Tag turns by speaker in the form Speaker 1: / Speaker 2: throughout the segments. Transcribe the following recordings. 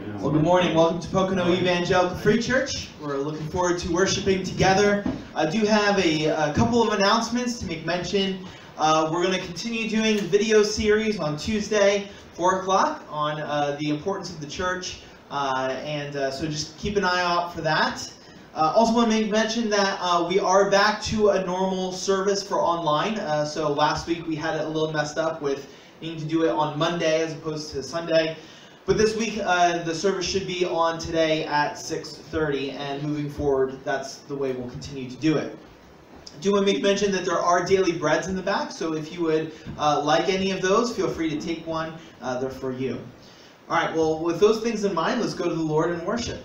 Speaker 1: Well, good morning. Welcome to Pocono Evangelical Free Church. We're looking forward to worshiping together. I do have a, a couple of announcements to make mention. Uh, we're going to continue doing the video series on Tuesday, 4 o'clock, on uh, the importance of the church. Uh, and uh, so just keep an eye out for that. Uh, also want to make mention that uh, we are back to a normal service for online. So last week we had it a little messed up with needing to do it on Monday as opposed to Sunday. But this week uh, the service should be on today at 6.30 and moving forward that's the way we'll continue to do it. I do want to make mention that there are daily breads in the back, so if you would uh, like any of those, feel free to take one. Uh, they're for you. All right, well, with those things in mind, let's go to the Lord and worship.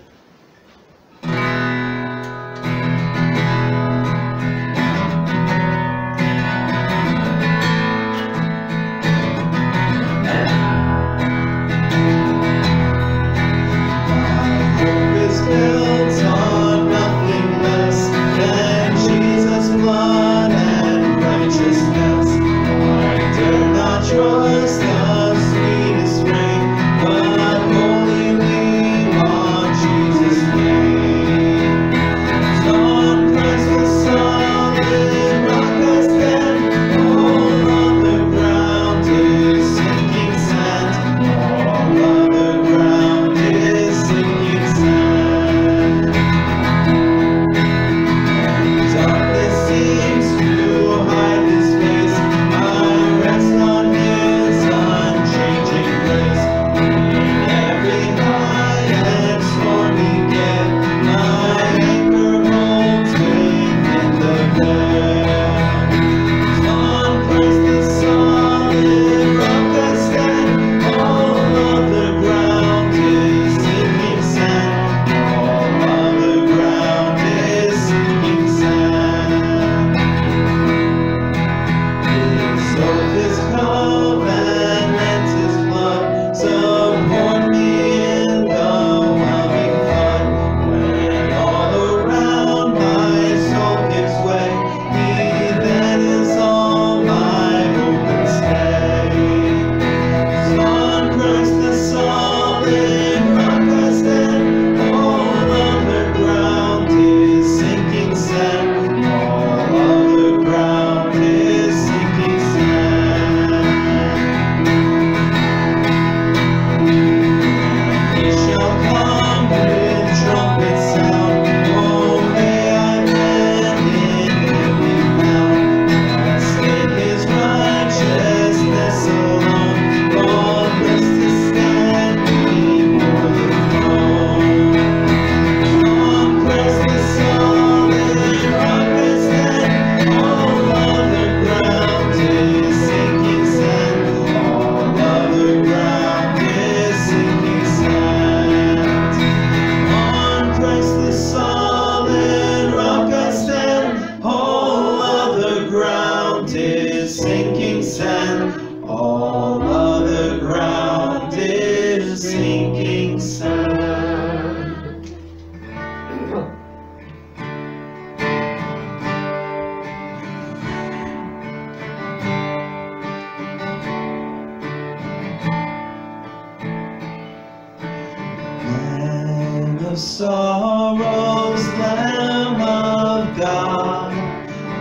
Speaker 1: Of sorrows, Lamb of God,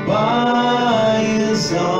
Speaker 1: by His own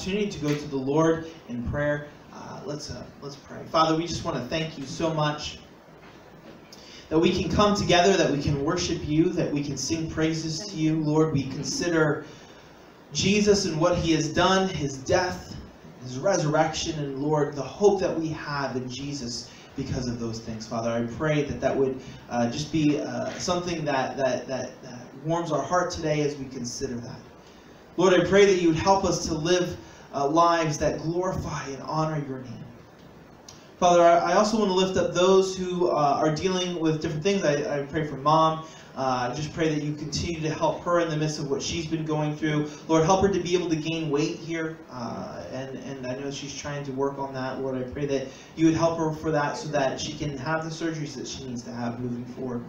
Speaker 1: opportunity to go to the Lord in prayer. Uh, let's uh, let's pray. Father, we just want to thank you so much that we can come together, that we can worship you, that we can sing praises to you, Lord. We consider Jesus and what he has done, his death, his resurrection, and Lord, the hope that we have in Jesus because of those things, Father. I pray that that would uh, just be uh, something that, that, that, that warms our heart today as we consider that. Lord, I pray that you would help us to live uh, lives that glorify and honor your name. Father, I also want to lift up those who uh, are dealing with different things. I, I pray for mom. Uh, I just pray that you continue to help her in the midst of what she's been going through. Lord, help her to be able to gain weight here. Uh, and, and I know she's trying to work on that. Lord, I pray that you would help her for that so that she can have the surgeries that she needs to have moving forward.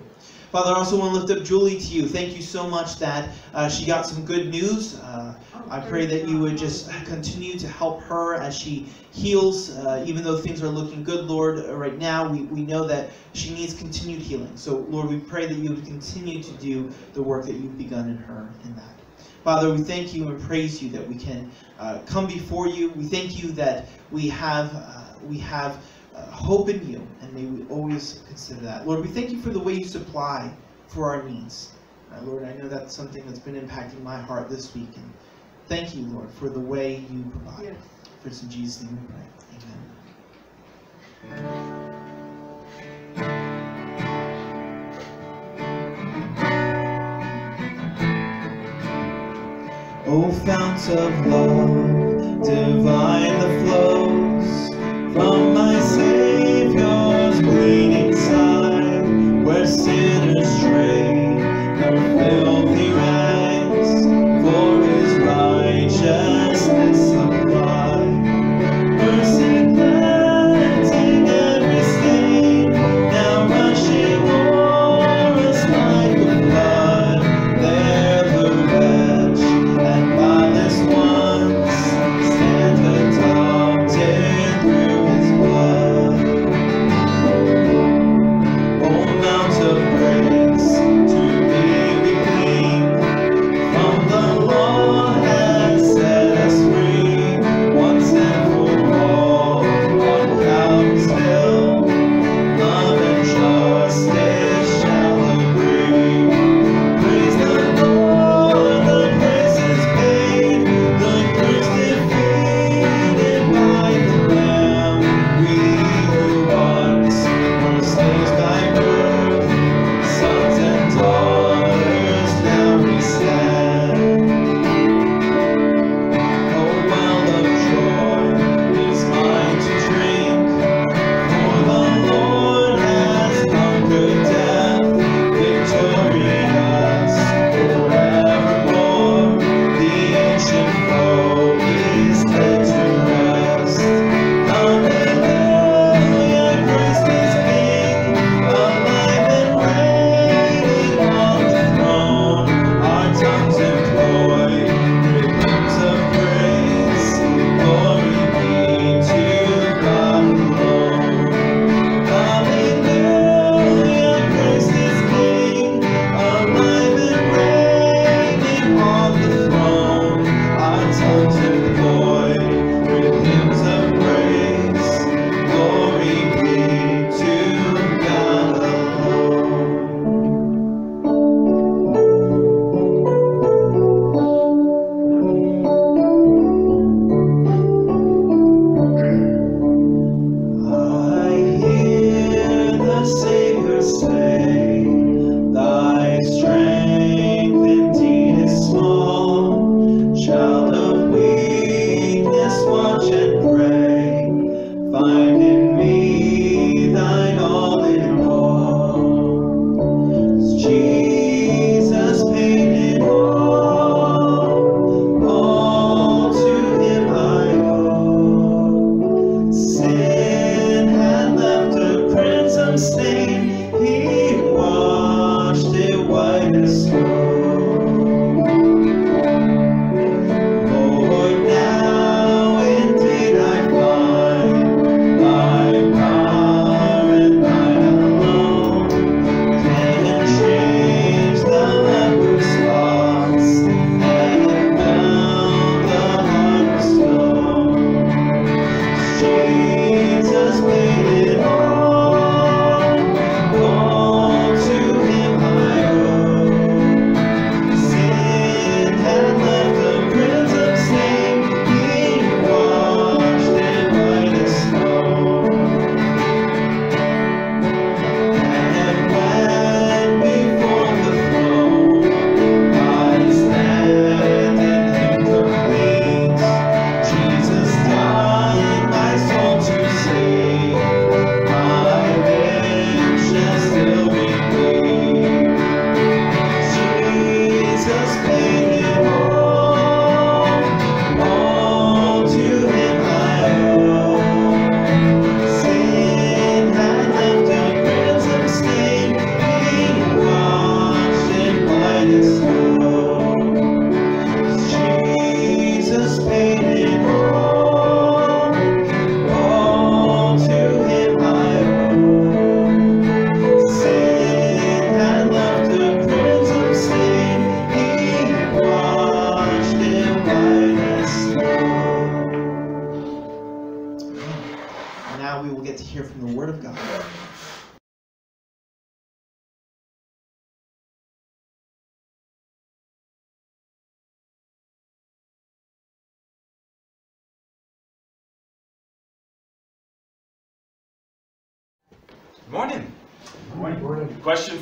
Speaker 1: Father, I also want to lift up Julie to you. Thank you so much that uh, she got some good news. Uh, I pray that you would just continue to help her as she heals, uh, even though things are looking good, Lord. Uh, right now, we, we know that she needs continued healing. So, Lord, we pray that you would continue to do the work that you've begun in her in that. Father, we thank you and praise you that we can uh, come before you. We thank you that we have uh, we have uh, hope in you, and may we always consider that. Lord, we thank you for the way you supply for our needs. Uh, Lord, I know that's something that's been impacting my heart this week, and thank you, Lord, for the way you provide.
Speaker 2: Yes.
Speaker 1: For it's in Jesus' name we pray. Amen. O fount of love, divine the flows from my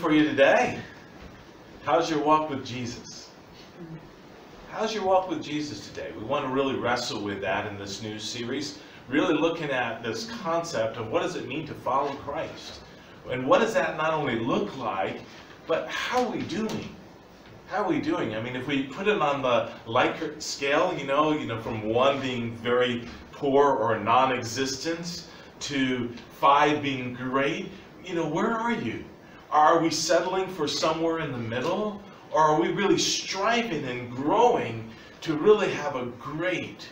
Speaker 1: for
Speaker 2: you today. How's your walk with Jesus? How's your walk with Jesus today? We want to really wrestle with that in this new series, really looking at this concept of what does it mean to follow Christ? And what does that not only look like, but how are we doing? How are we doing? I mean, if we put it on the Likert scale, you know, you know, from one being very poor or non-existent to five being great, you know, where are you? Are we settling for somewhere in the middle? Or are we really striving and growing to really have a great,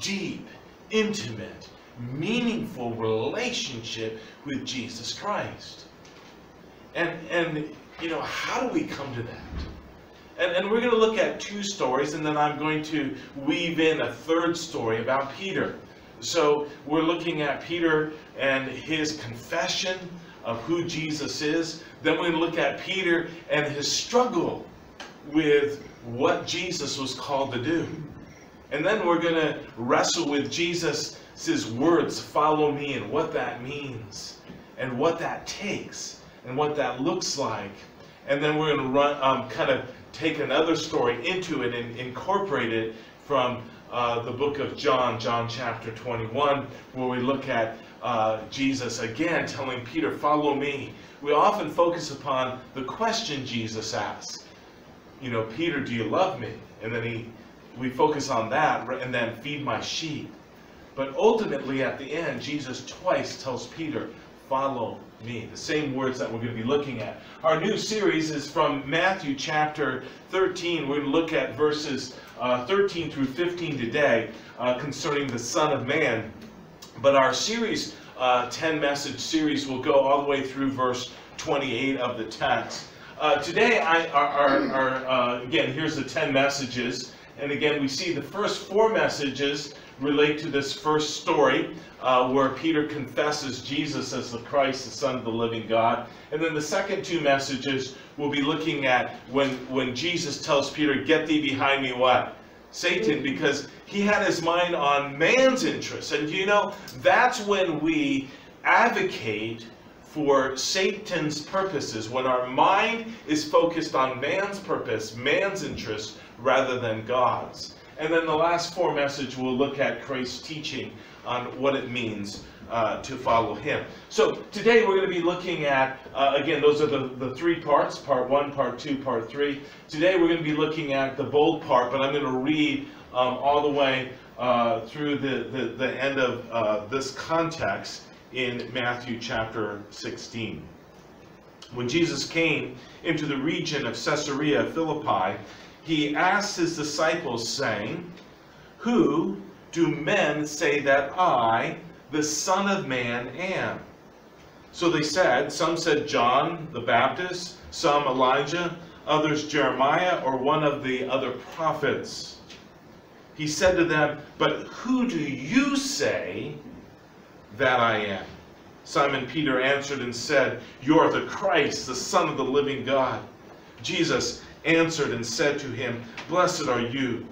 Speaker 2: deep, intimate, meaningful relationship with Jesus Christ? And, and you know, how do we come to that? And, and we're going to look at two stories, and then I'm going to weave in a third story about Peter. So we're looking at Peter and his confession of who Jesus is. Then we're going to look at Peter and his struggle with what Jesus was called to do. And then we're going to wrestle with Jesus' words, follow me, and what that means, and what that takes, and what that looks like. And then we're going to run, um, kind of take another story into it and incorporate it from uh, the book of John, John chapter 21, where we look at uh, Jesus again telling Peter, follow me. We often focus upon the question Jesus asks. You know, Peter, do you love me? And then he, we focus on that and then feed my sheep. But ultimately, at the end, Jesus twice tells Peter, follow me. The same words that we're going to be looking at. Our new series is from Matthew chapter 13. We're going to look at verses uh, 13 through 15 today uh, concerning the Son of Man. But our series, uh, 10 message series, will go all the way through verse 28 of the text. Uh, today, I, our, our, our uh, again, here's the 10 messages. And again, we see the first four messages relate to this first story uh, where Peter confesses Jesus as the Christ, the Son of the living God. And then the second two messages we'll be looking at when, when Jesus tells Peter, Get thee behind me, what? Satan, because he had his mind on man's interests. And you know, that's when we advocate for Satan's purposes, when our mind is focused on man's purpose, man's interest, rather than God's. And then the last four message we'll look at Christ's teaching on what it means uh, to follow him. So today we're going to be looking at, uh, again, those are the, the three parts, part one, part two, part three. Today we're going to be looking at the bold part, but I'm going to read um, all the way uh, through the, the, the end of uh, this context in Matthew chapter 16. When Jesus came into the region of Caesarea Philippi, he asked his disciples, saying, Who do men say that I, the Son of Man, am? So they said, Some said John the Baptist, some Elijah, others Jeremiah or one of the other prophets. He said to them, But who do you say that I am? Simon Peter answered and said, You are the Christ, the Son of the living God. Jesus answered and said to him, Blessed are you,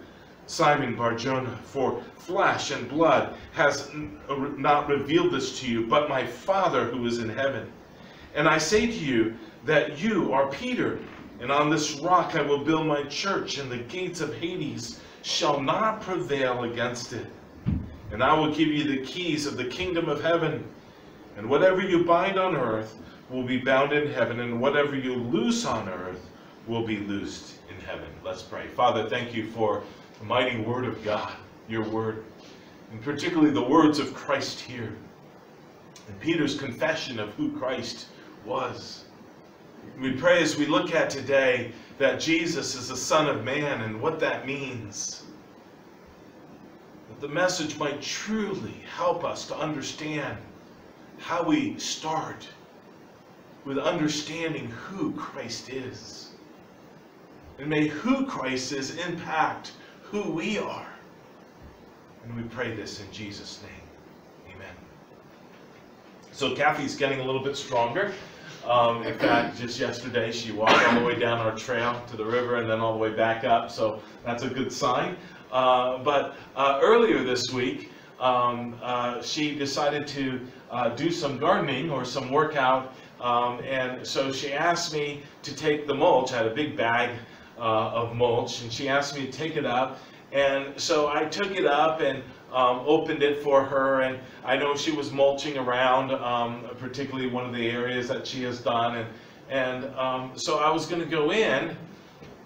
Speaker 2: Simon Barjona, for flesh and blood has uh, not revealed this to you, but my Father who is in heaven. And I say to you that you are Peter, and on this rock I will build my church, and the gates of Hades shall not prevail against it. And I will give you the keys of the kingdom of heaven. And whatever you bind on earth will be bound in heaven, and whatever you loose on earth will be loosed in heaven. Let's pray. Father, thank you for the mighty word of God, your word, and particularly the words of Christ here. And Peter's confession of who Christ was. We pray as we look at today that Jesus is the Son of Man and what that means. That the message might truly help us to understand how we start with understanding who Christ is. And may who Christ is impact who we are. And we pray this in Jesus' name. Amen. So Kathy's getting a little bit stronger. Um, in fact, just yesterday she walked all the way down our trail to the river and then all the way back up, so that's a good sign. Uh, but uh, earlier this week, um, uh, she decided to uh, do some gardening or some workout, um, and so she asked me to take the mulch. I had a big bag uh, of mulch, and she asked me to take it up. And so I took it up and um, opened it for her, and I know she was mulching around, um, particularly one of the areas that she has done, and and um, so I was going to go in,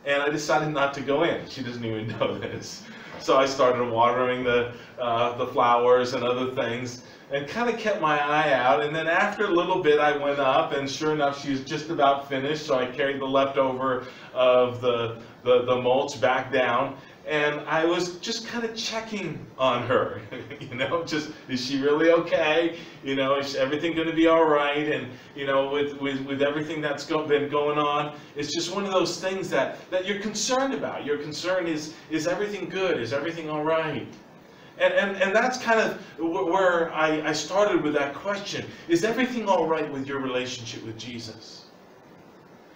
Speaker 2: and I decided not to go in. She doesn't even know this. So I started watering the uh, the flowers and other things, and kind of kept my eye out. And then after a little bit, I went up, and sure enough, she was just about finished. So I carried the leftover of the the, the mulch back down, and I was just kind of checking on her, you know, just is she really okay? You know, is everything going to be all right? And you know, with with, with everything that's go, been going on, it's just one of those things that that you're concerned about. Your concern is is everything good? Is everything all right? And, and, and that's kind of where I, I started with that question. Is everything all right with your relationship with Jesus?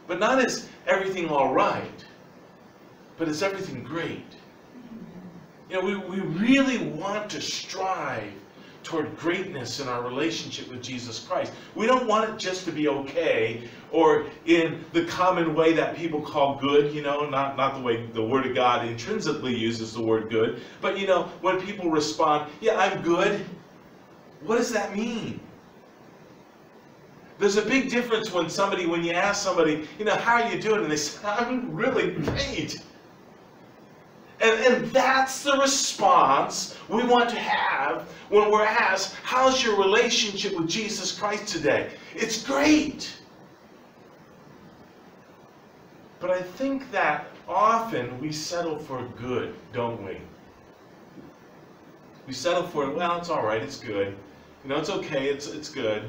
Speaker 2: But not is everything all right, but is everything great? You know, we, we really want to strive toward greatness in our relationship with Jesus Christ. We don't want it just to be okay or in the common way that people call good, you know, not, not the way the Word of God intrinsically uses the word good, but you know, when people respond, yeah, I'm good, what does that mean? There's a big difference when somebody, when you ask somebody, you know, how are you doing? And they say, I'm really great. And, and that's the response we want to have when we're asked, how's your relationship with Jesus Christ today? It's great. But I think that often we settle for good, don't we? We settle for, well, it's all right, it's good. You know, it's okay, it's, it's good.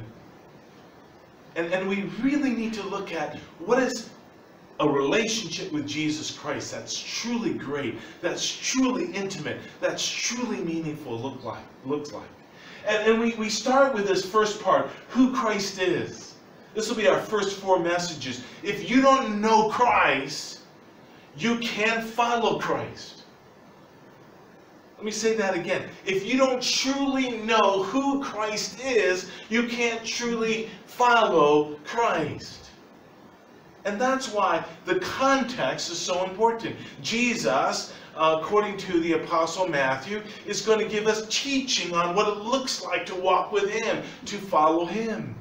Speaker 2: And, and we really need to look at what is a relationship with Jesus Christ that's truly great, that's truly intimate, that's truly meaningful look like, looks like. And, and we, we start with this first part, who Christ is. This will be our first four messages. If you don't know Christ, you can't follow Christ. Let me say that again. If you don't truly know who Christ is, you can't truly follow Christ. And that's why the context is so important. Jesus, according to the Apostle Matthew, is going to give us teaching on what it looks like to walk with Him, to follow Him.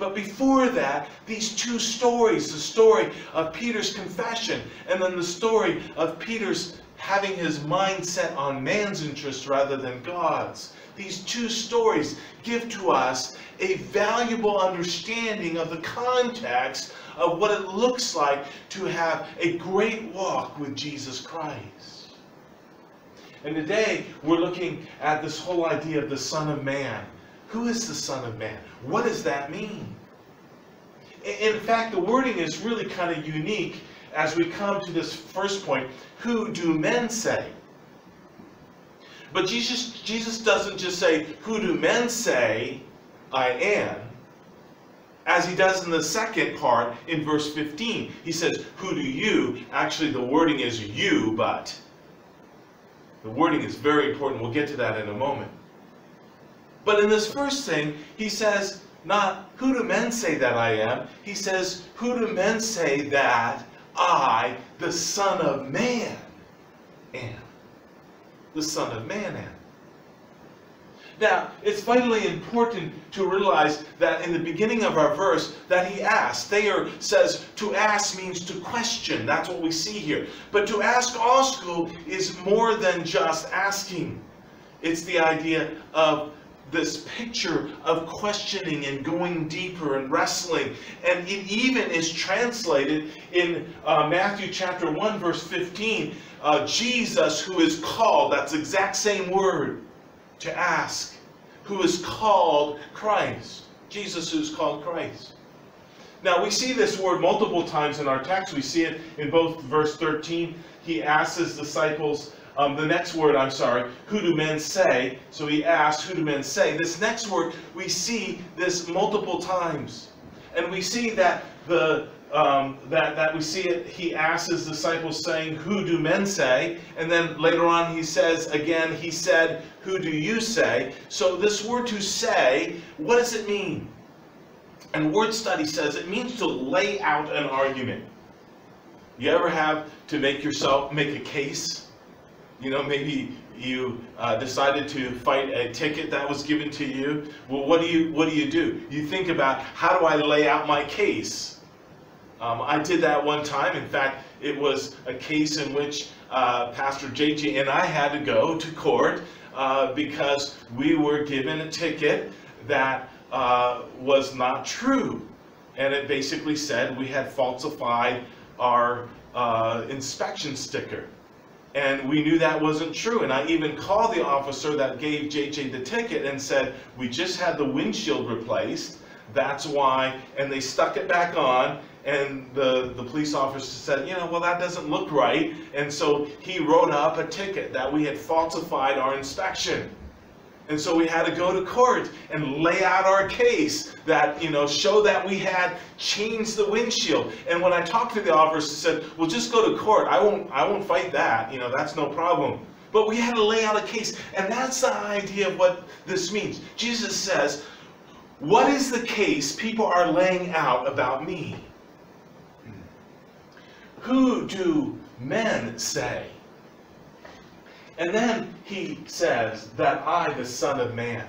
Speaker 2: But before that, these two stories, the story of Peter's confession and then the story of Peter's having his mind set on man's interest rather than God's. These two stories give to us a valuable understanding of the context of what it looks like to have a great walk with Jesus Christ. And today we're looking at this whole idea of the Son of Man. Who is the Son of Man? What does that mean? In fact, the wording is really kind of unique as we come to this first point. Who do men say? But Jesus, Jesus doesn't just say, Who do men say I am? As he does in the second part in verse 15. He says, Who do you? Actually, the wording is you, but. The wording is very important. We'll get to that in a moment. But in this first thing, he says, not who do men say that I am? He says, who do men say that I, the Son of Man, am? The Son of Man am. Now, it's vitally important to realize that in the beginning of our verse that he asked. Thayer says to ask means to question. That's what we see here. But to ask also is more than just asking. It's the idea of this picture of questioning and going deeper and wrestling. And it even is translated in uh, Matthew chapter 1, verse 15. Uh, Jesus, who is called, that's exact same word, to ask, who is called Christ. Jesus, who is called Christ. Now, we see this word multiple times in our text. We see it in both verse 13. He asks his disciples, um, the next word, I'm sorry, who do men say? So he asks, who do men say? This next word, we see this multiple times. And we see that the um, that, that we see it, he asks his disciples saying, who do men say? And then later on he says, again, he said, who do you say? So this word to say, what does it mean? And word study says it means to lay out an argument. You ever have to make yourself, make a case? You know, maybe you uh, decided to fight a ticket that was given to you. Well, what do you what do you do? You think about how do I lay out my case? Um, I did that one time. In fact, it was a case in which uh, Pastor JJ and I had to go to court uh, because we were given a ticket that uh, was not true. And it basically said we had falsified our uh, inspection sticker. And we knew that wasn't true. And I even called the officer that gave JJ the ticket and said, we just had the windshield replaced. That's why. And they stuck it back on. And the, the police officer said, you know, well, that doesn't look right. And so he wrote up a ticket that we had falsified our inspection. And so we had to go to court and lay out our case that, you know, show that we had changed the windshield. And when I talked to the officer, said, well, just go to court. I won't, I won't fight that. You know, that's no problem. But we had to lay out a case. And that's the idea of what this means. Jesus says, what is the case people are laying out about me? Hmm. Who do men say? And then he says that I, the Son of Man.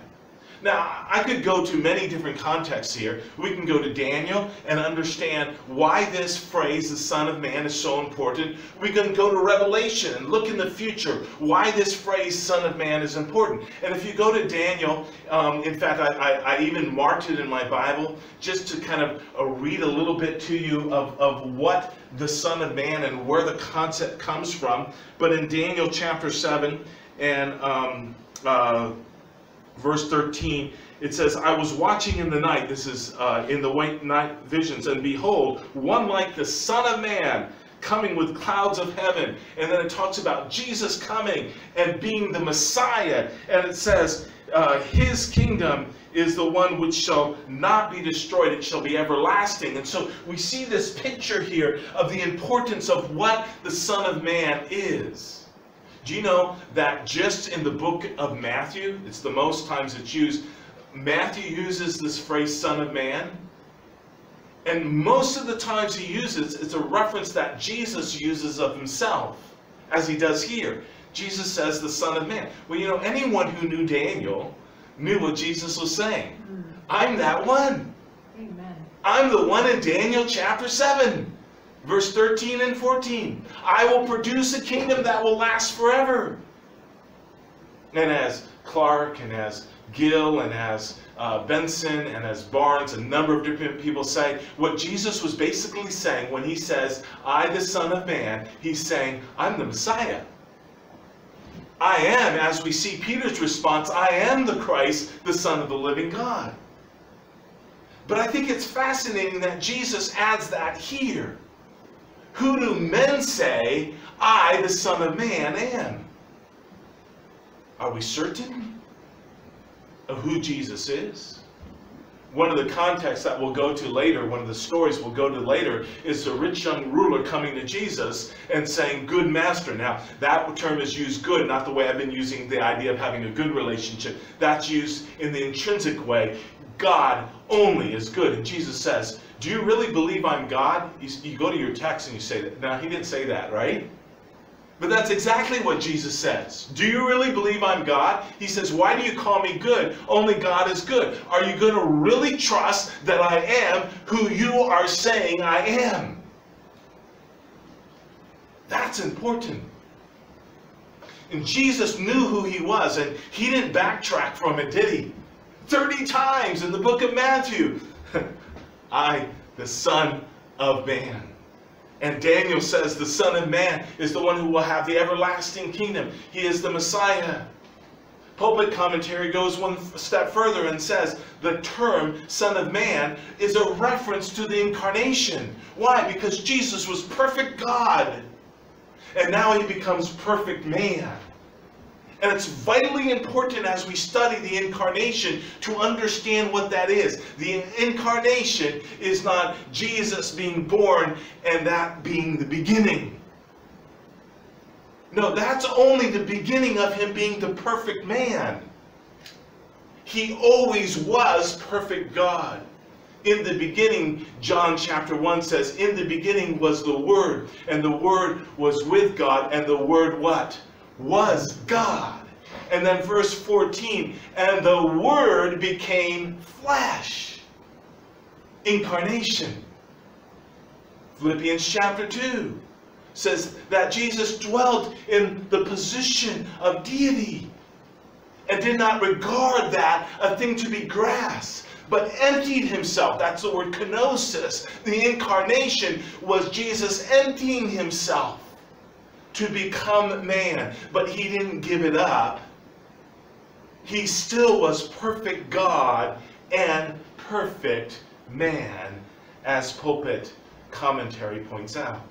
Speaker 2: Now, I could go to many different contexts here. We can go to Daniel and understand why this phrase, the Son of Man, is so important. We can go to Revelation and look in the future why this phrase, Son of Man, is important. And if you go to Daniel, um, in fact, I, I, I, even marked it in my Bible just to kind of uh, read a little bit to you of, of what the Son of Man and where the concept comes from. But in Daniel chapter 7 and um, uh, verse 13, it says, I was watching in the night, this is uh, in the white night visions, and behold, one like the Son of Man coming with clouds of heaven. And then it talks about Jesus coming and being the Messiah. And it says, uh, his kingdom is the one which shall not be destroyed, it shall be everlasting. And so we see this picture here of the importance of what the Son of Man is. Do you know that just in the book of Matthew, it's the most times it's used, Matthew uses this phrase, Son of Man. And most of the times he uses, it's a reference that Jesus uses of himself, as he does here. Jesus says the Son of Man. Well, you know, anyone who knew Daniel knew what Jesus was saying. Hmm. I'm that one. Amen. I'm the one in Daniel chapter 7. Verse 13 and 14. I will produce a kingdom that will last forever. And as Clarke and as Gill and as uh, Benson and as Barnes, a number of different people say, what Jesus was basically saying when he says, I the Son of Man, he's saying, I'm the Messiah. I am, as we see Peter's response, I am the Christ, the Son of the living God. But I think it's fascinating that Jesus adds that here. Who do men say I, the Son of Man, am? Are we certain of who Jesus is? One of the contexts that we'll go to later, one of the stories we'll go to later, is the rich young ruler coming to Jesus and saying, Good master. Now, that term is used good, not the way I've been using the idea of having a good relationship. That's used in the intrinsic way. God only is good. And Jesus says, Do you really believe I'm God? You, you go to your text and you say that. Now, he didn't say that, right? But that's exactly what Jesus says. Do you really believe I'm God? He says, Why do you call me good? Only God is good. Are you going to really trust that I am who you are saying I am? That's important. And Jesus knew who he was, and he didn't backtrack from it, did he? 30 times in the book of Matthew. I, the Son of Man. And Daniel says the Son of Man is the one who will have the everlasting kingdom. He is the Messiah. Pulpit commentary goes one step further and says the term Son of Man is a reference to the incarnation. Why? Because Jesus was perfect God. And now he becomes perfect man. And it's vitally important as we study the incarnation to understand what that is. The incarnation is not Jesus being born and that being the beginning. No, that's only the beginning of him being the perfect man. He always was perfect God. In the beginning, John chapter 1 says, In the beginning was the Word, and the Word was with God, and the Word what? Was God. And then verse 14, and the Word became flesh. Incarnation. Philippians chapter 2 says that Jesus dwelt in the position of deity and did not regard that a thing to be grasped but emptied himself. That's the word kenosis. The incarnation was Jesus emptying himself to become man, but he didn't give it up. He still was perfect God and perfect man, as pulpit commentary points out.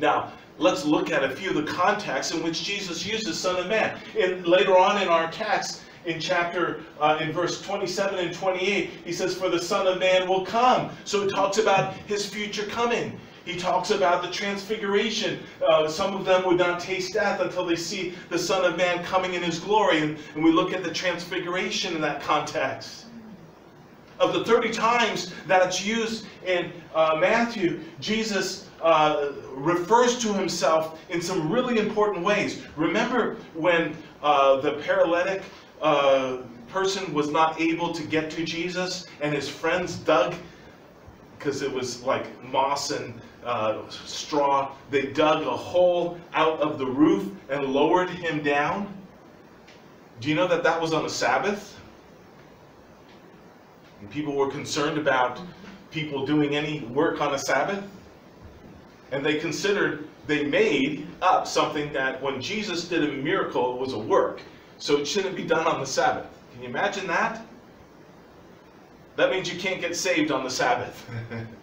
Speaker 2: Now, let's look at a few of the contexts in which Jesus uses Son of Man. In, later on in our text, in chapter, uh, in verse 27 and 28, he says, For the Son of Man will come. So he talks about his future coming. He talks about the transfiguration. Uh, some of them would not taste death until they see the Son of Man coming in his glory. And, and we look at the transfiguration in that context. Of the 30 times that it's used in uh, Matthew, Jesus uh, refers to himself in some really important ways. Remember when uh, the paralytic uh, person was not able to get to Jesus and his friends dug because it was like moss and uh, straw. They dug a hole out of the roof and lowered him down. Do you know that that was on a Sabbath? And people were concerned about people doing any work on a Sabbath. And they considered, they made up something that when Jesus did a miracle, it was a work. So it shouldn't be done on the Sabbath. Can you imagine that? That means you can't get saved on the Sabbath.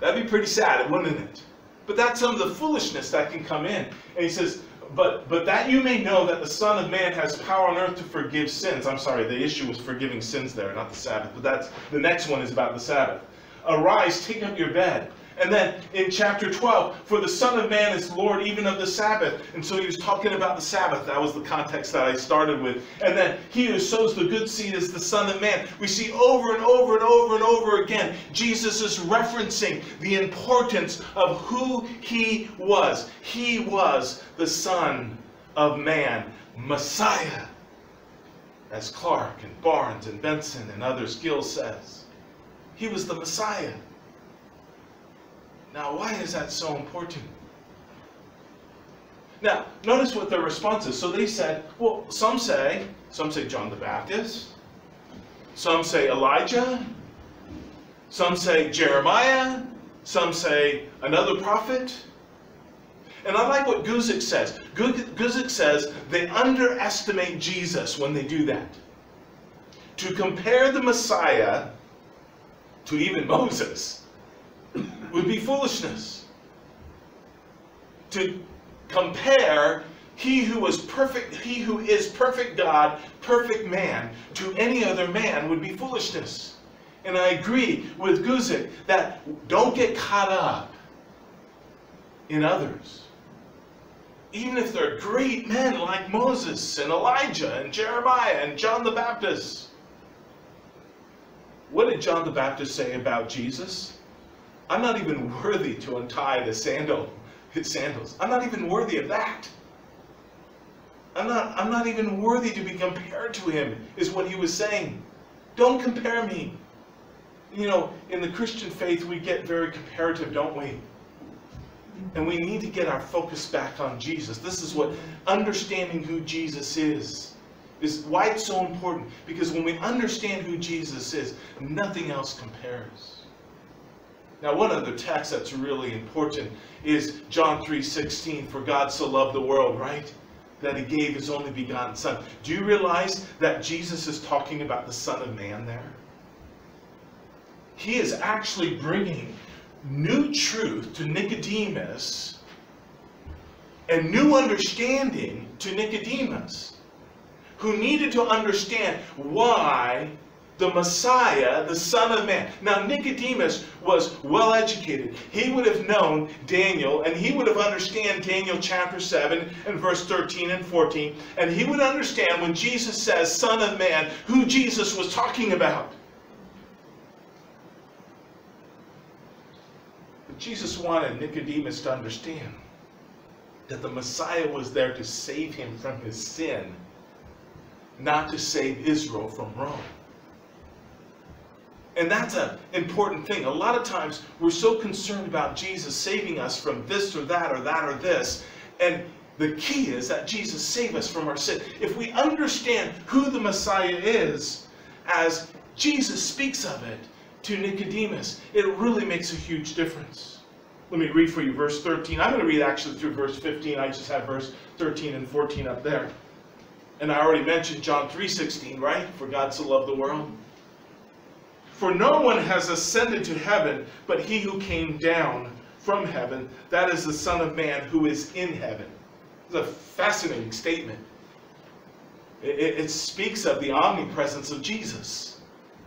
Speaker 2: That'd be pretty sad, wouldn't it? But that's some of the foolishness that can come in. And he says, but, but that you may know that the Son of Man has power on earth to forgive sins. I'm sorry, the issue was forgiving sins there, not the Sabbath. But that's the next one is about the Sabbath. Arise, take up your bed. And then in chapter 12, for the Son of Man is Lord even of the Sabbath. And so he was talking about the Sabbath. That was the context that I started with. And then he who sows the good seed is the Son of Man. We see over and over and over and over again, Jesus is referencing the importance of who he was. He was the Son of Man, Messiah. As Clarke and Barnes and Benson and others, Gill says. He was the Messiah. Now, why is that so important? Now, notice what their response is. So they said, well, some say, some say John the Baptist, some say Elijah, some say Jeremiah, some say another prophet. And I like what Guzik says. Guzik says they underestimate Jesus when they do that. to compare the Messiah to even Moses would be foolishness. To compare he who was perfect, he who is perfect God, perfect man, to any other man would be foolishness. And I agree with Guzik that don't get caught up in others. Even if they're great men like Moses and Elijah and Jeremiah and John the Baptist. What did John the Baptist say about Jesus? I'm not even worthy to untie the sandal, his sandals. I'm not even worthy of that. I'm not, I'm not even worthy to be compared to him, is what he was saying. Don't compare me. You know, in the Christian faith, we get very comparative, don't we? And we need to get our focus back on Jesus. This is what understanding who Jesus is is why it's so important. Because when we understand who Jesus is, nothing else compares. Now, one other text that's really important is John 3.16, for God so loved the world, right? That he gave his only begotten son. Do you realize that Jesus is talking about the Son of Man there? He is actually bringing new truth to Nicodemus and new understanding to Nicodemus who needed to understand why the Messiah, the Son of Man. Now, Nicodemus was well educated. He would have known Daniel, and he would have understand Daniel chapter 7 and verse 13 and 14. And he would understand when Jesus says, Son of Man, who Jesus was talking about. But Jesus wanted Nicodemus to understand that the Messiah was there to save him from his sin not to save Israel from Rome. And that's an important thing. A lot of times we're so concerned about Jesus saving us from this or that or that or this. And the key is that Jesus save us from our sin. If we understand who the Messiah is, as Jesus speaks of it to Nicodemus, it really makes a huge difference. Let me read for you verse 13. I'm going to read actually through verse 15. I just have verse 13 and 14 up there. And I already mentioned John 3.16, right? For God so loved the world. For no one has ascended to heaven but he who came down from heaven, that is the Son of Man who is in heaven. It's a fascinating statement. It, it, it speaks of the omnipresence of Jesus,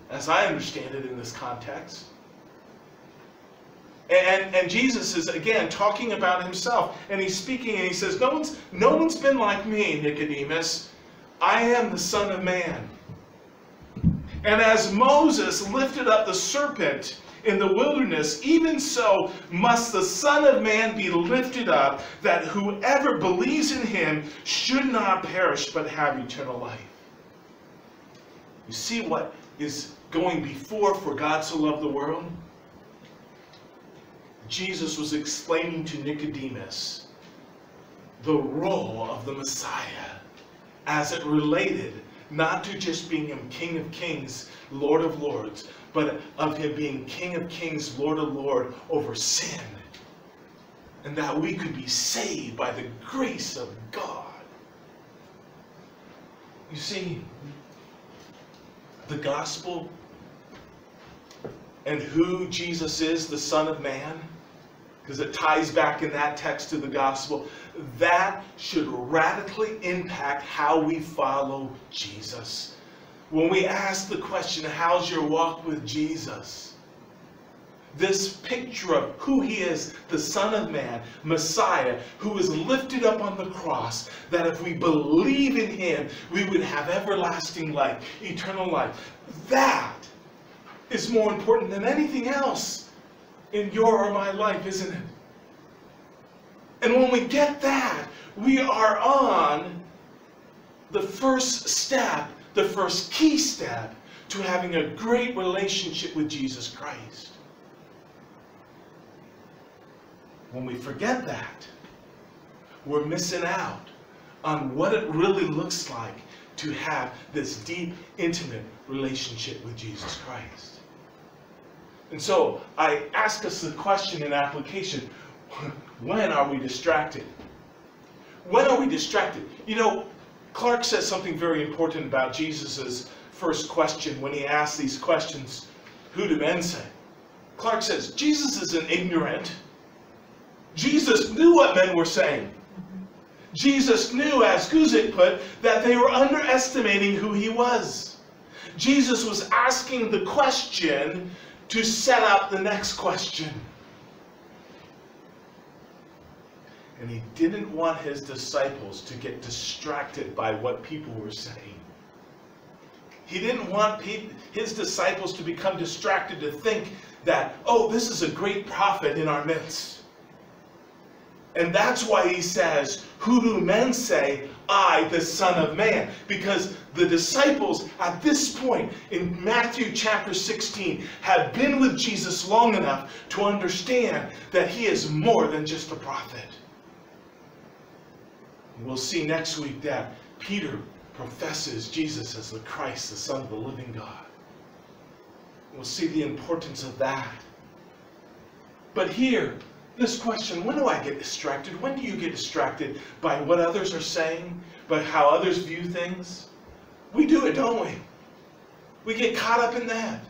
Speaker 2: as I understand it in this context. And, and Jesus is again talking about himself, and he's speaking, and he says, "No one's no one's been like me, Nicodemus. I am the Son of Man. And as Moses lifted up the serpent in the wilderness, even so must the Son of Man be lifted up, that whoever believes in him should not perish but have eternal life. You see what is going before for God so love the world? Jesus was explaining to Nicodemus the role of the Messiah as it related not to just being him King of Kings, Lord of Lords, but of him being King of Kings, Lord of Lord over sin. And that we could be saved by the grace of God. You see, the gospel and who Jesus is, the Son of Man, because it ties back in that text to the gospel, that should radically impact how we follow Jesus. When we ask the question, how's your walk with Jesus? This picture of who he is, the Son of Man, Messiah, who was lifted up on the cross, that if we believe in him, we would have everlasting life, eternal life. That is more important than anything else in your or my life, isn't it? And when we get that, we are on the first step, the first key step to having a great relationship with Jesus Christ. When we forget that, we're missing out on what it really looks like to have this deep, intimate relationship with Jesus Christ. And so I ask us the question in application, when are we distracted? When are we distracted? You know, Clarke says something very important about Jesus's first question when he asks these questions, who do men say? Clarke says, Jesus isn't ignorant. Jesus knew what men were saying. Jesus knew, as Guzik put, that they were underestimating who he was. Jesus was asking the question to set up the next question. And he didn't want his disciples to get distracted by what people were saying. He didn't want his disciples to become distracted to think that, oh, this is a great prophet in our midst. And that's why he says, Who do men say I, the Son of Man? Because the disciples at this point in Matthew chapter 16 have been with Jesus long enough to understand that he is more than just a prophet. We'll see next week that Peter professes Jesus as the Christ, the Son of the living God. We'll see the importance of that. But here, this question, when do I get distracted? When do you get distracted by what others are saying, by how others view things? We do it, don't we? We get caught up in that.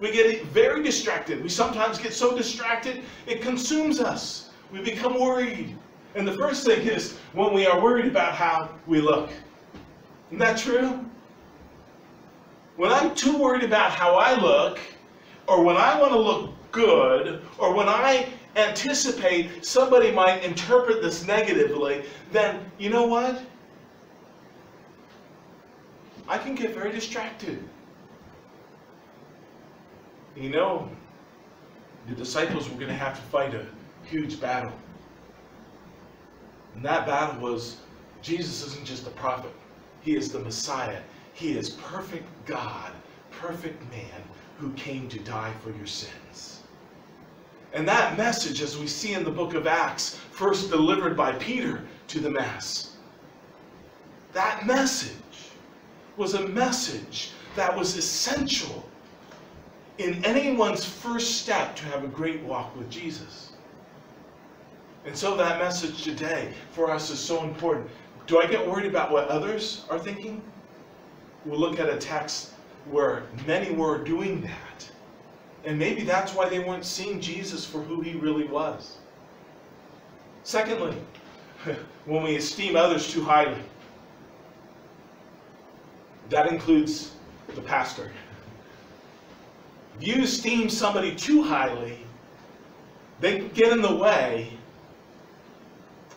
Speaker 2: We get very distracted. We sometimes get so distracted, it consumes us. We become worried. And the first thing is when we are worried about how we look. Isn't that true? When I'm too worried about how I look, or when I want to look good, or when I anticipate somebody might interpret this negatively, then you know what? I can get very distracted. You know, the disciples were going to have to fight a huge battle. And that battle was Jesus isn't just a prophet, He is the Messiah. He is perfect God, perfect man who came to die for your sins. And that message, as we see in the book of Acts, first delivered by Peter to the mass, that message was a message that was essential in anyone's first step to have a great walk with Jesus. And so that message today for us is so important. Do I get worried about what others are thinking? We'll look at a text where many were doing that. And maybe that's why they weren't seeing Jesus for who he really was. Secondly, when we esteem others too highly, that includes the pastor. If you esteem somebody too highly, they get in the way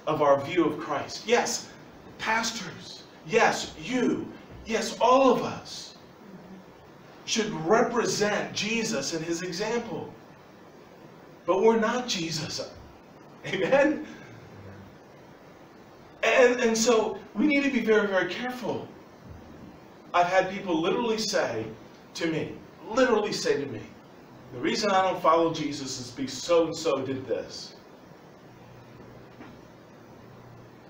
Speaker 2: of our view of Christ. Yes, pastors. Yes, you. Yes, all of us should represent Jesus and his example. But we're not Jesus. Amen? And, and so we need to be very, very careful. I've had people literally say to me, literally say to me, the reason I don't follow Jesus is because so and so did this.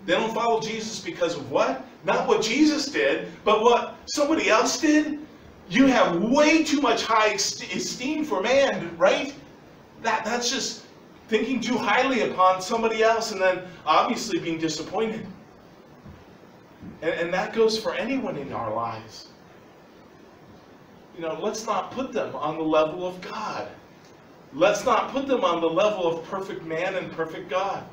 Speaker 2: They don't follow Jesus because of what? Not what Jesus did, but what somebody else did you have way too much high esteem for man, right? That, that's just thinking too highly upon somebody else and then obviously being disappointed. And, and that goes for anyone in our lives. You know, let's not put them on the level of God. Let's not put them on the level of perfect man and perfect God.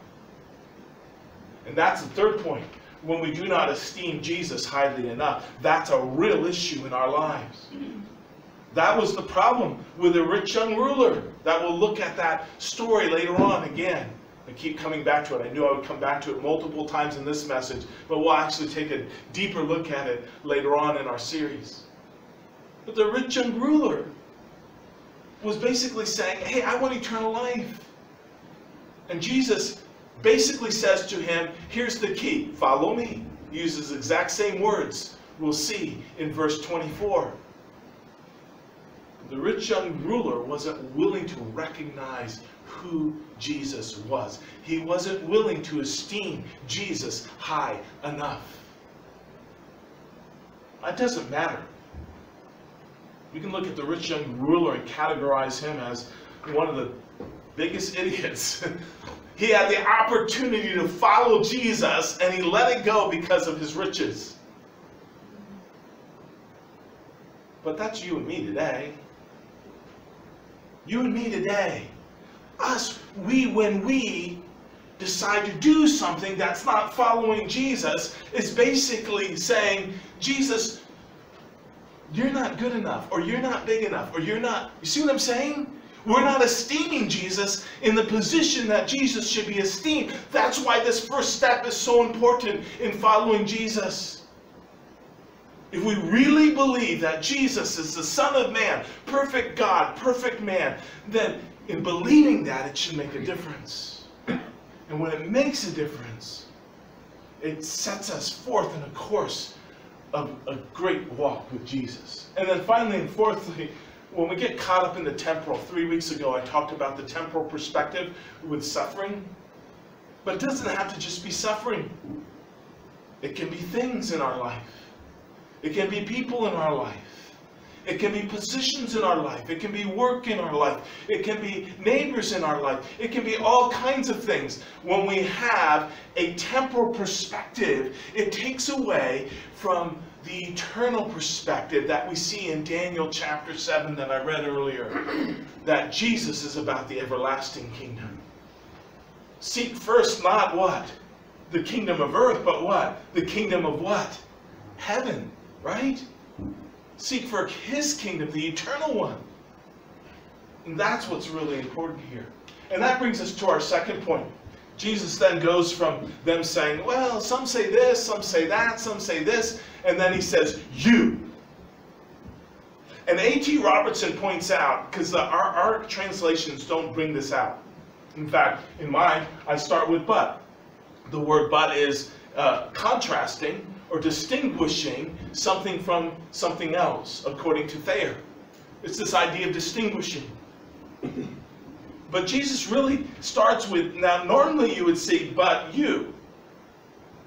Speaker 2: And that's the third point when we do not esteem Jesus highly enough. That's a real issue in our lives. That was the problem with the rich young ruler. That we'll look at that story later on again. I keep coming back to it. I knew I would come back to it multiple times in this message, but we'll actually take a deeper look at it later on in our series. But the rich young ruler was basically saying, hey, I want eternal life. And Jesus basically says to him, here's the key, follow me. He uses exact same words we'll see in verse 24. The rich young ruler wasn't willing to recognize who Jesus was. He wasn't willing to esteem Jesus high enough. That doesn't matter. We can look at the rich young ruler and categorize him as one of the biggest idiots He had the opportunity to follow Jesus and he let it go because of his riches. But that's you and me today. You and me today. Us, we, when we decide to do something that's not following Jesus, is basically saying, Jesus, you're not good enough, or you're not big enough, or you're not. You see what I'm saying? We're not esteeming Jesus in the position that Jesus should be esteemed. That's why this first step is so important in following Jesus. If we really believe that Jesus is the Son of Man, perfect God, perfect man, then in believing that, it should make a difference. And when it makes a difference, it sets us forth in a course of a great walk with Jesus. And then finally and fourthly, when we get caught up in the temporal, three weeks ago I talked about the temporal perspective with suffering. But it doesn't have to just be suffering. It can be things in our life. It can be people in our life. It can be positions in our life. It can be work in our life. It can be neighbors in our life. It can be all kinds of things. When we have a temporal perspective, it takes away from the eternal perspective that we see in Daniel chapter 7 that I read earlier, that Jesus is about the everlasting kingdom. Seek first not what? The kingdom of earth, but what? The kingdom of what? Heaven, right? Seek for his kingdom, the eternal one. And that's what's really important here. And that brings us to our second point. Jesus then goes from them saying, well, some say this, some say that, some say this, and then he says, you. And A.T. Robertson points out, because our, our translations don't bring this out. In fact, in mine, I start with but. The word but is uh, contrasting or distinguishing something from something else, according to Thayer. It's this idea of distinguishing. But Jesus really starts with, now normally you would see, but you.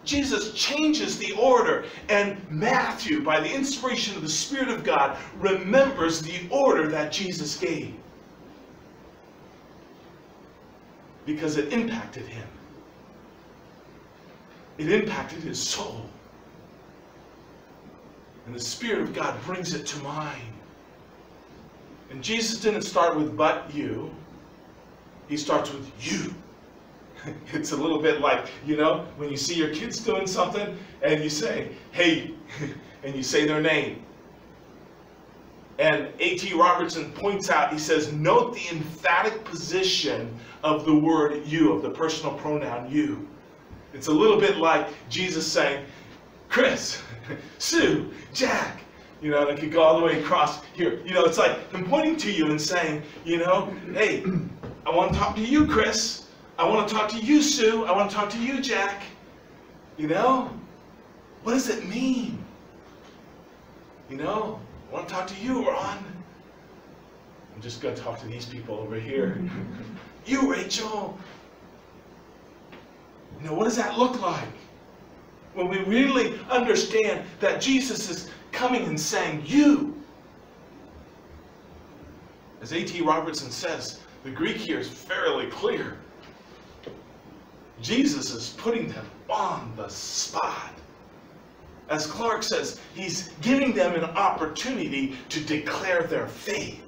Speaker 2: Jesus changes the order, and Matthew, by the inspiration of the Spirit of God, remembers the order that Jesus gave. Because it impacted him. It impacted his soul. And the Spirit of God brings it to mind. And Jesus didn't start with but you. He starts with you. It's a little bit like, you know, when you see your kids doing something and you say, hey, and you say their name. And A.T. Robertson points out, he says, note the emphatic position of the word you, of the personal pronoun you. It's a little bit like Jesus saying, Chris, Sue, Jack, you know, and it could go all the way across here. You know, it's like him pointing to you and saying, you know, hey, I want to talk to you, Chris. I want to talk to you, Sue. I want to talk to you, Jack. You know? What does it mean? You know? I want to talk to you, Ron. I'm just going to talk to these people over here. you, Rachel. You know, what does that look like? When we really understand that Jesus is coming and saying, You. As A.T. Robertson says, the Greek here is fairly clear. Jesus is putting them on the spot. As Clarke says, he's giving them an opportunity to declare their faith.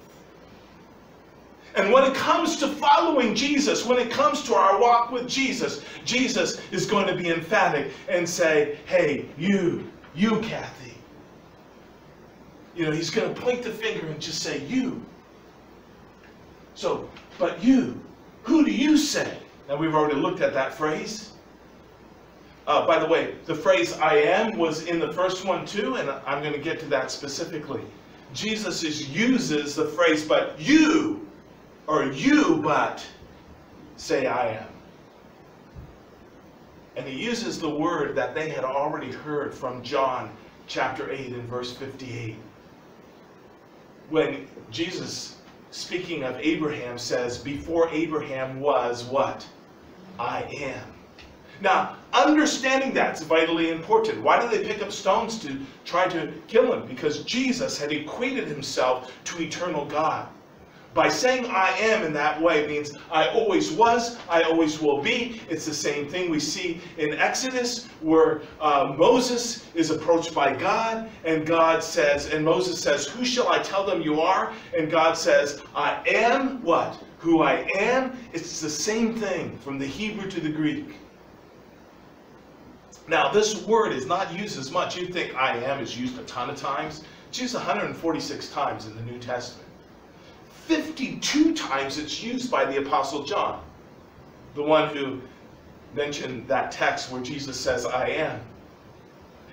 Speaker 2: And when it comes to following Jesus, when it comes to our walk with Jesus, Jesus is going to be emphatic and say, hey, you, you, Kathy. You know, he's going to point the finger and just say, you. So, but you, who do you say? Now, we've already looked at that phrase. Uh, by the way, the phrase I am was in the first one too, and I'm going to get to that specifically. Jesus uses the phrase, but you or you but say I am. And he uses the word that they had already heard from John chapter 8 and verse 58. When Jesus, speaking of Abraham, says, Before Abraham was what? I am. Now, understanding that's vitally important. Why do they pick up stones to try to kill him? Because Jesus had equated himself to eternal God. By saying I am in that way means I always was, I always will be. It's the same thing we see in Exodus where uh, Moses is approached by God and God says, and Moses says, Who shall I tell them you are? And God says, I am what? Who I am. It's the same thing from the Hebrew to the Greek. Now, this word is not used as much. You think I am is used a ton of times. It's used 146 times in the New Testament. 52 times it's used by the Apostle John, the one who mentioned that text where Jesus says, I am.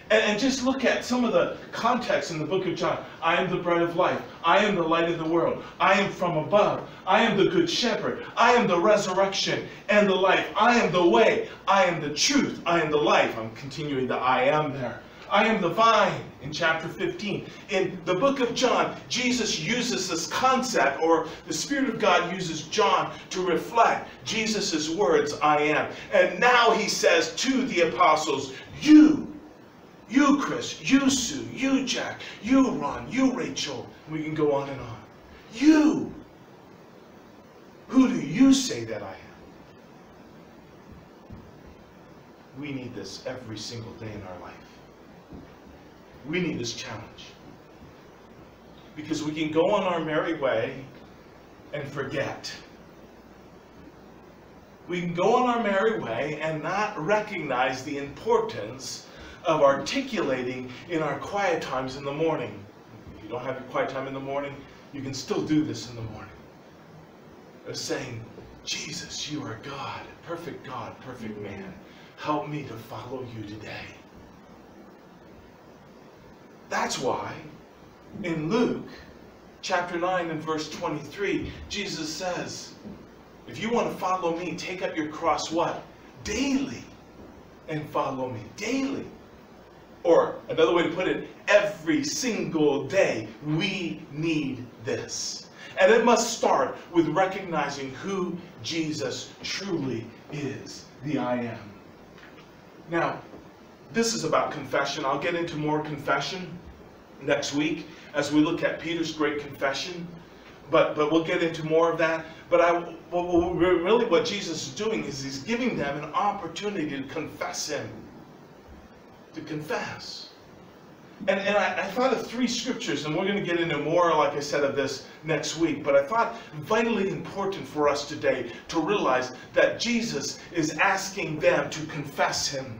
Speaker 2: And, and, just look at some of the context in the book of John. I am the bread of life. I am the light of the world. I am from above. I am the good shepherd. I am the resurrection and the life. I am the way. I am the truth. I am the life. I'm continuing the I am there. I am the vine in chapter 15. In the book of John, Jesus uses this concept, or the Spirit of God uses John to reflect Jesus' words, I am. And now he says to the apostles, You you, Chris. You, Sue. You, Jack. You, Ron. You, Rachel. We can go on and on. You. Who do you say that I am? We need this every single day in our life. We need this challenge. Because we can go on our merry way and forget. We can go on our merry way and not recognize the importance of articulating in our quiet times in the morning. If you don't have your quiet time in the morning, you can still do this in the morning. Of saying, Jesus, you are God, perfect God, perfect man. Help me to follow you today. That's why in Luke chapter 9 and verse 23, Jesus says, if you want to follow me, take up your cross what? Daily and follow me. Daily. Or another way to put it, every single day we need this. And it must start with recognizing who Jesus truly is, the I am. Now, this is about confession. I'll get into more confession next week as we look at Peter's great confession. But, but we'll get into more of that. But I, really what Jesus is doing is he's giving them an opportunity to confess him to confess. And, and I, I, thought of three scriptures, and we're going to get into more, like I said, of this next week. But I thought vitally important for us today to realize that Jesus is asking them to confess him.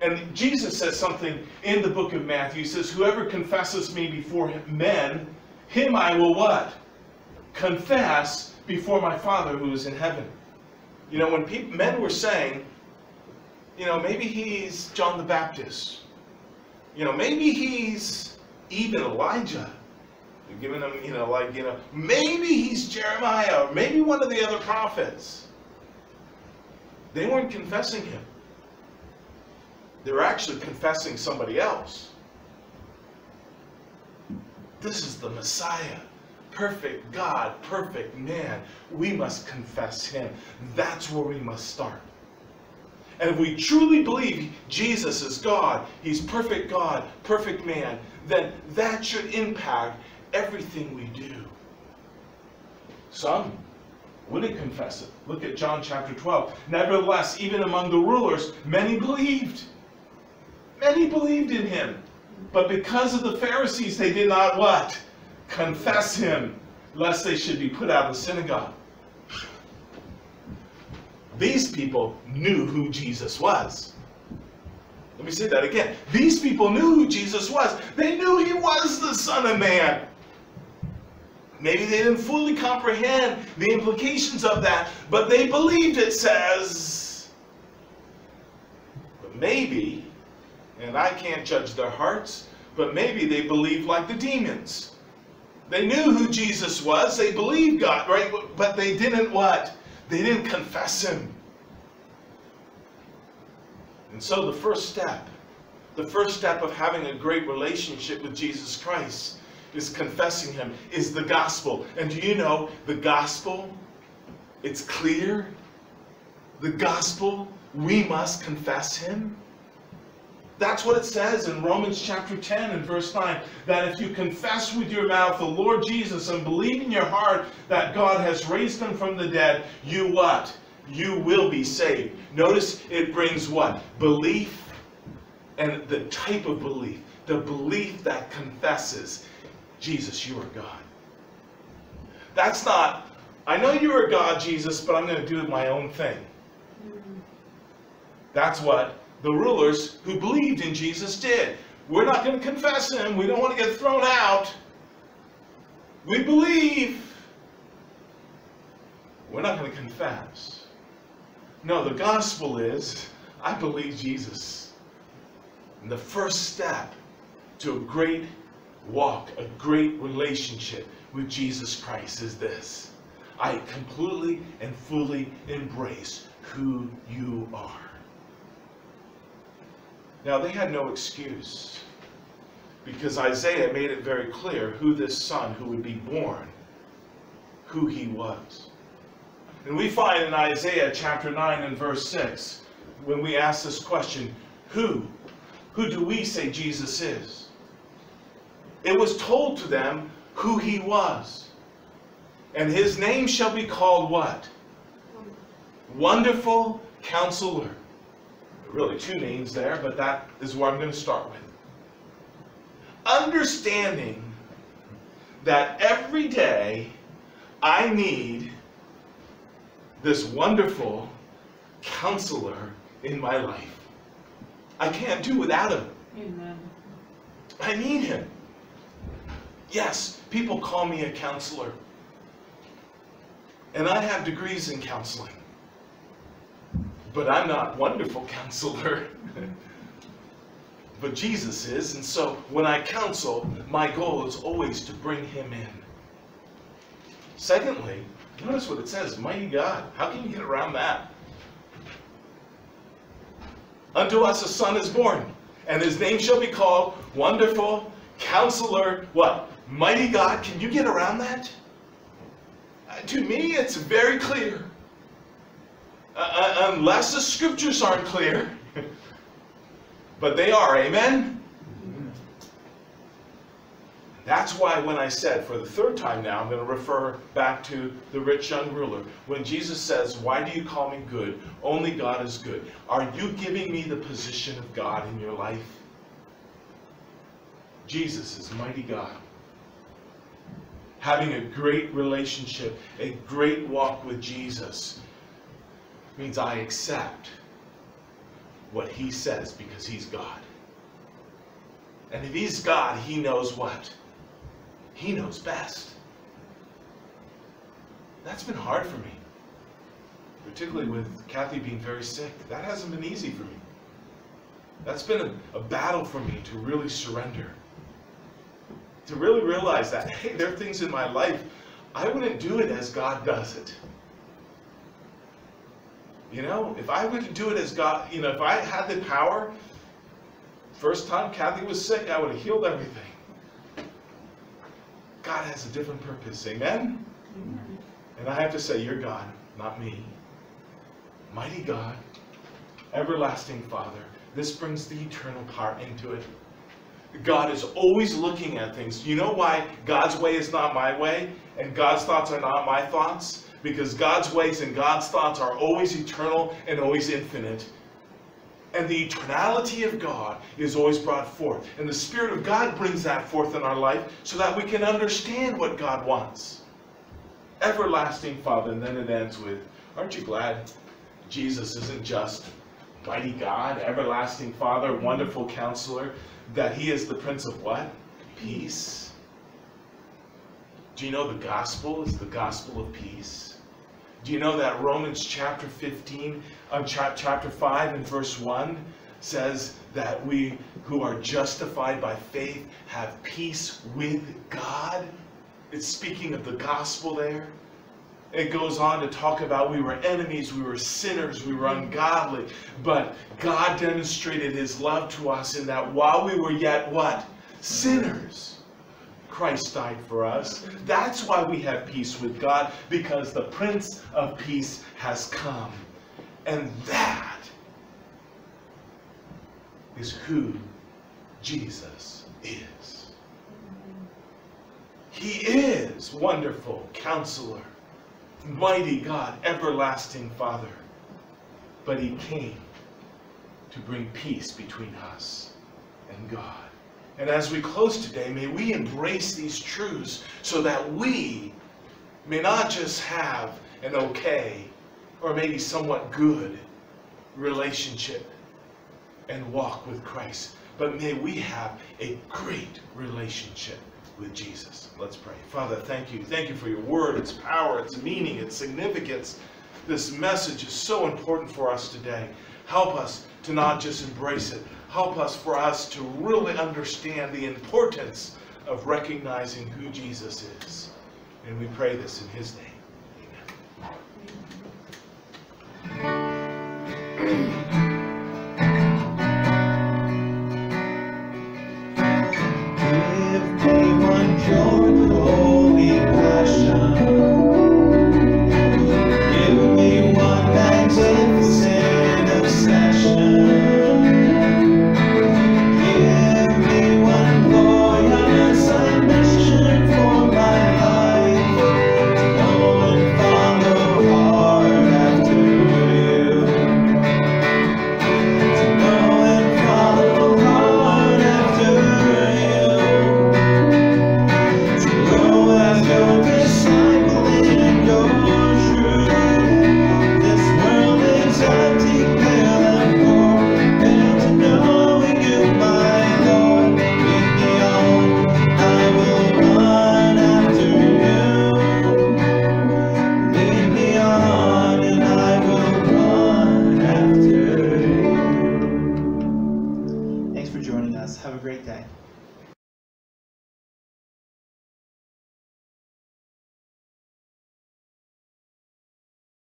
Speaker 2: And Jesus says something in the book of Matthew. He says, Whoever confesses me before men, him I will what? Confess before my Father who is in heaven. You know, when people, men were saying, you know, maybe he's John the Baptist. You know, maybe he's even Elijah. You're giving him, you know, like, you know, maybe he's Jeremiah, or maybe one of the other prophets. They weren't confessing him. They were actually confessing somebody else. This is the Messiah. Perfect God, perfect man. We must confess him. That's where we must start. And if we truly believe Jesus is God, He's perfect God, perfect man, then that should impact everything we do. Some wouldn't confess it. Look at John chapter 12. Nevertheless, even among the rulers, many believed. Many believed in him. But because of the Pharisees, they did not what? Confess him, lest they should be put out of the synagogue. These people knew who Jesus was. Let me say that again. These people knew who Jesus was. They knew he was the Son of Man. Maybe they didn't fully comprehend the implications of that, but they believed it says. But maybe, and I can't judge their hearts, but maybe they believed like the demons. They knew who Jesus was. They believed God, right? But they didn't what? They didn't confess him. And so the first step, the first step of having a great relationship with Jesus Christ is confessing him, is the gospel. And do you know the gospel? It's clear. The gospel, we must confess him. That's what it says in Romans chapter 10 and verse 9. That if you confess with your mouth the Lord Jesus and believe in your heart that God has raised him from the dead, you what? You will be saved. Notice it brings what? Belief and the type of belief. The belief that confesses, Jesus, you are God. That's not, I know you are God, Jesus, but I'm going to do my own thing. That's what the rulers who believed in Jesus did. We're not going to confess him. We don't want to get thrown out. We believe. We're not going to confess. No, the gospel is I believe Jesus. And the first step to a great walk, a great relationship with Jesus Christ is this. I completely and fully embrace who you are. Now, they had no excuse because Isaiah made it very clear who this son who would be born, who he was. And we find in Isaiah chapter 9 and verse 6, when we ask this question, who? Who do we say Jesus is? It was told to them who he was. And his name shall be called what? Wonderful Counselor really two names there, but that is where I'm going to start with. Understanding that every day I need this wonderful counselor in my life. I can't do without him. Amen. I need him. Yes, people call me a counselor. And I have degrees in counseling but I'm not wonderful counselor. but Jesus is, and so when I counsel, my goal is always to bring him in. Secondly, notice what it says, mighty God. How can you get around that? Unto us a son is born, and his name shall be called Wonderful, Counselor, what? Mighty God. Can you get around that? Uh, to me, it's very clear. Uh, uh, unless the scriptures aren't clear. but they are, amen? That's why when I said, for the third time now, I'm going to refer back to the rich young ruler. When Jesus says, why do you call me good? Only God is good. Are you giving me the position of God in your life? Jesus is mighty God. Having a great relationship, a great walk with Jesus means I accept what he says because he's God. And if he's God, he knows what? He knows best. That's been hard for me. Particularly with Kathy being very sick. That hasn't been easy for me. That's been a, a battle for me to really surrender. To really realize that, hey, there are things in my life, I wouldn't do it as God does it. You know, if I were to do it as God, you know, if I had the power, first time Kathy was sick, I would have healed everything. God has a different purpose. Amen? Amen? And I have to say, you're God, not me. Mighty God, everlasting Father. This brings the eternal part into it. God is always looking at things. You know why God's way is not my way and God's thoughts are not my thoughts? Because God's ways and God's thoughts are always eternal and always infinite. And the eternality of God is always brought forth. And the Spirit of God brings that forth in our life so that we can understand what God wants. Everlasting Father. And then it ends with, aren't you glad Jesus isn't just mighty God, everlasting Father, wonderful counselor, that he is the Prince of what? Peace. Do you know the gospel is the gospel of peace? Do you know that Romans chapter 15, uh, chapter 5 and verse 1 says that we who are justified by faith have peace with God? It's speaking of the gospel there. It goes on to talk about we were enemies, we were sinners, we were ungodly, but God demonstrated his love to us in that while we were yet what? Sinners Christ died for us. That's why we have peace with God, because the Prince of Peace has come. And that is who Jesus is. He is wonderful counselor, mighty God, everlasting Father. But he came to bring peace between us and God. And as we close today, may we embrace these truths so that we may not just have an okay or maybe somewhat good relationship and walk with Christ, but may we have a great relationship with Jesus. Let's pray. Father, thank you. Thank you for your word, its power, its meaning, its significance. This message is so important for us today. Help us to not just embrace it help us for us to really understand the importance of recognizing who Jesus is. And we pray this in his name. Amen.